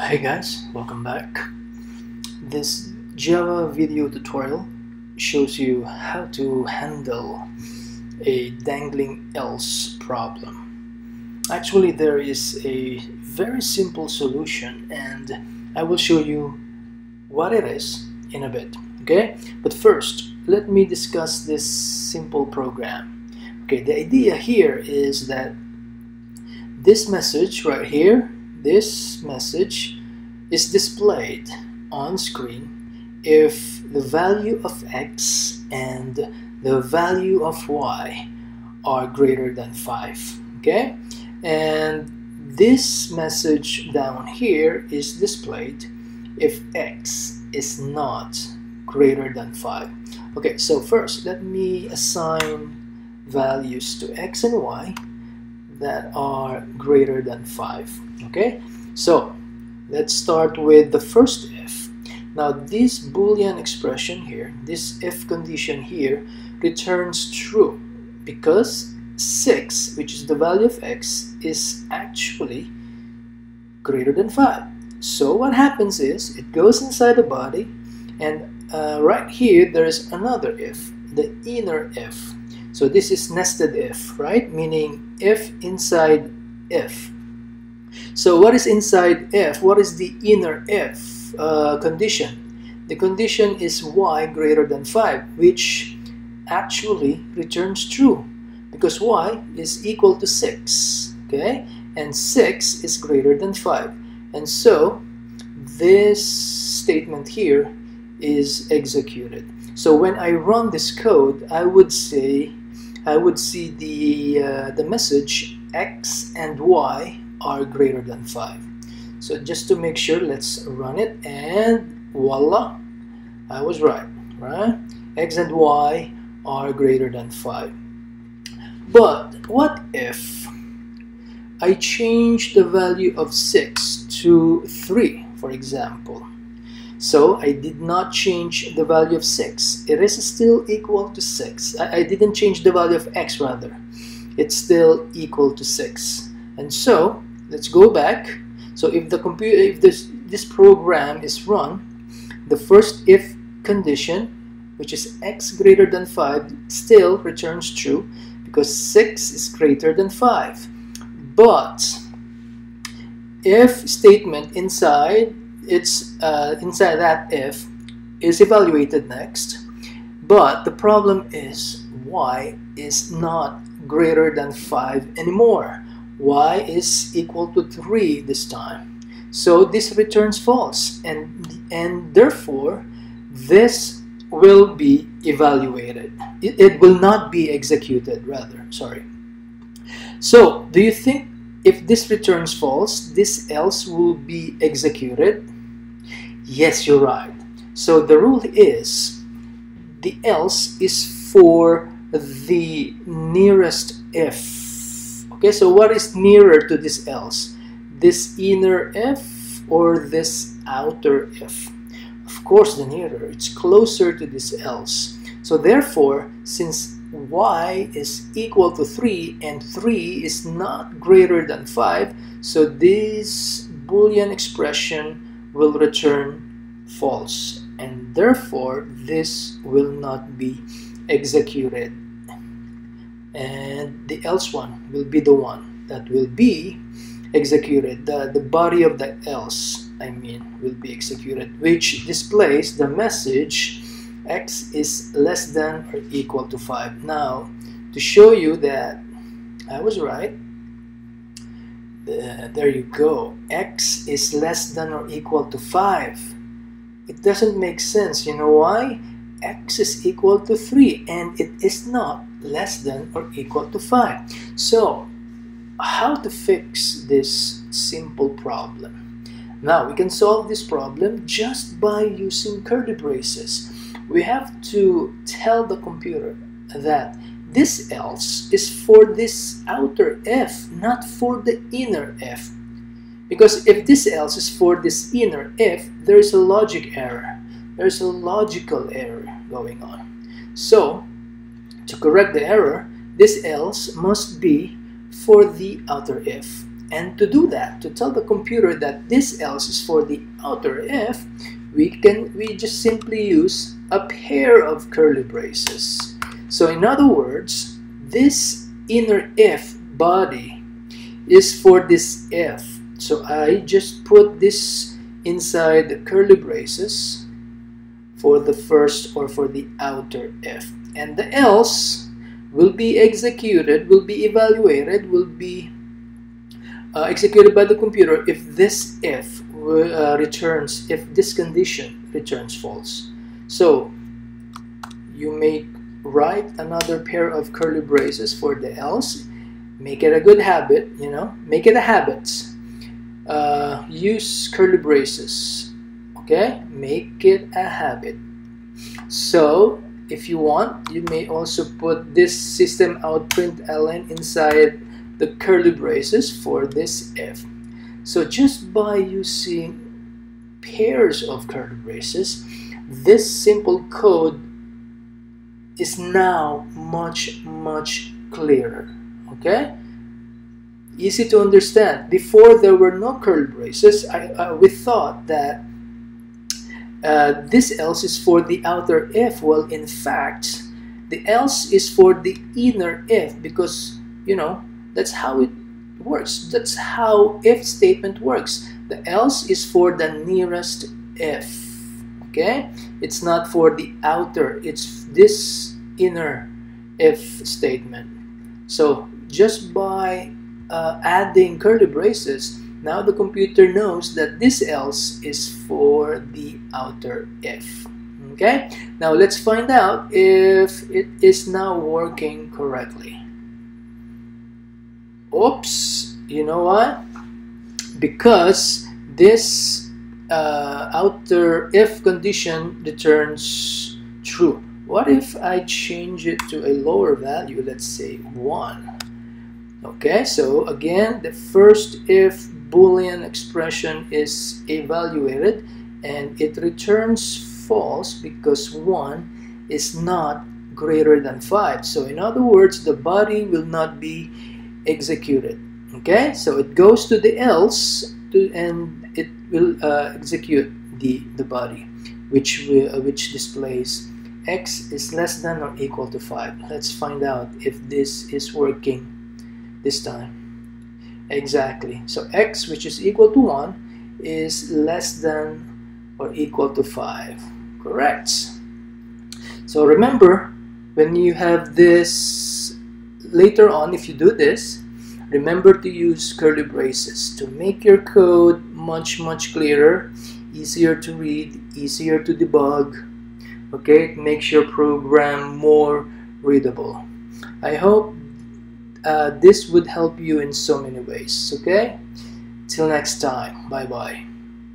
Hey guys, welcome back. This Java video tutorial shows you how to handle a dangling else problem. Actually, there is a very simple solution and I will show you what it is in a bit, okay? But first, let me discuss this simple program. Okay, the idea here is that this message right here this message is displayed on screen if the value of x and the value of y are greater than 5 okay? And this message down here is displayed if x is not greater than 5 okay so first let me assign values to x and y that are greater than 5 okay? So let's start with the first if now this boolean expression here this if condition here returns true because 6 which is the value of x is actually greater than 5 so what happens is it goes inside the body and uh, right here there is another if the inner if so this is nested if right meaning if inside if so what is inside if? What is the inner if uh, condition? The condition is y greater than 5, which actually returns true because y is equal to 6, okay? And 6 is greater than 5. And so this statement here is executed. So when I run this code, I would say, I would see the, uh, the message x and y are greater than 5 so just to make sure let's run it and voila I was right right? X and y are greater than 5 but what if I change the value of 6 to 3 for example so I did not change the value of 6 it is still equal to 6 I, I didn't change the value of x rather. It's still equal to 6 and so let's go back. So if the computer if this this program is run the first if condition which is x greater than 5 still returns true because 6 is greater than 5 but if statement inside it's uh, inside that if is evaluated next but the problem is y is not greater than 5 anymore y is equal to 3 this time. So this returns false and, and therefore this will be evaluated. It, it will not be executed rather, sorry. So do you think if this returns false, this else will be executed? Yes, you're right. So the rule is the else is for the nearest if Okay, so what is nearer to this else? This inner if or this outer if? Of course, the nearer. It's closer to this else. So therefore, since y is equal to 3 and 3 is not greater than 5, so this boolean expression will return false and therefore this will not be executed. And the else one will be the one that will be executed. The, the body of the else I mean will be executed which displays the message x is less than or equal to 5 now to show you that I was right uh, there you go x is less than or equal to 5 it doesn't make sense you know why x is equal to 3 and it is not less than or equal to 5. So, how to fix this simple problem? Now, we can solve this problem just by using curly braces. We have to tell the computer that this else is for this outer if, not for the inner if. Because if this else is for this inner if, there is a logic error. There's a logical error going on. So, to correct the error, this else must be for the outer if. And to do that, to tell the computer that this else is for the outer if, we can we just simply use a pair of curly braces. So in other words, this inner if body is for this if. So I just put this inside the curly braces for the first or for the outer if. And the else will be executed, will be evaluated, will be uh, executed by the computer if this if uh, returns, if this condition returns false. So you may write another pair of curly braces for the else. Make it a good habit, you know, make it a habit. Uh, use curly braces, okay? Make it a habit. So if you want, you may also put this system out println inside the curly braces for this if. So just by using pairs of curly braces, this simple code is now much, much clearer. Okay? Easy to understand. Before there were no curly braces, I, uh, we thought that uh, this else is for the outer if. Well, in fact, the else is for the inner if because, you know, that's how it works. That's how if statement works. The else is for the nearest if. Okay? It's not for the outer. It's this inner if statement. So just by uh, adding curly braces, now the computer knows that this else is for the outer if. Okay? Now let's find out if it is now working correctly oops you know what because this uh, outer if condition returns true. What if I change it to a lower value let's say 1 okay so again the first if boolean expression is evaluated and it returns false because 1 is not greater than 5 so in other words the body will not be executed. Okay so it goes to the else to, and it will uh, execute the the body which uh, which displays x is less than or equal to 5 let's find out if this is working this time. Exactly. So x which is equal to 1 is less than or equal to 5 correct. So remember when you have this later on, if you do this, remember to use curly braces to make your code much, much clearer, easier to read, easier to debug. Okay, it makes your program more readable. I hope uh, this would help you in so many ways. Okay, till next time. Bye bye.